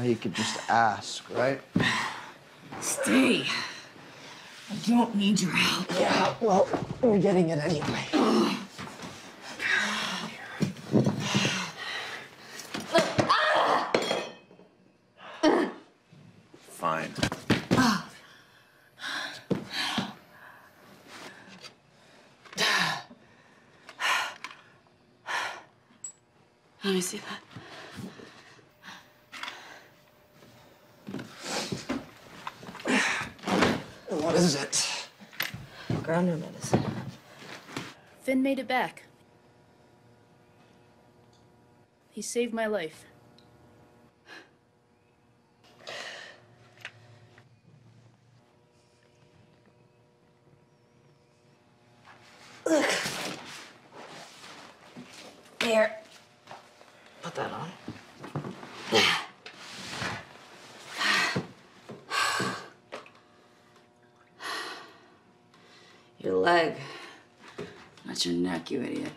he could just ask, right? Stay. I don't need your help. Yeah, well, we're getting it anyway. Fine. Let me see that. What is it? Ground Grounder medicine. Finn made it back. He saved my life. There. Put that on. Your leg. Not your neck, you idiot.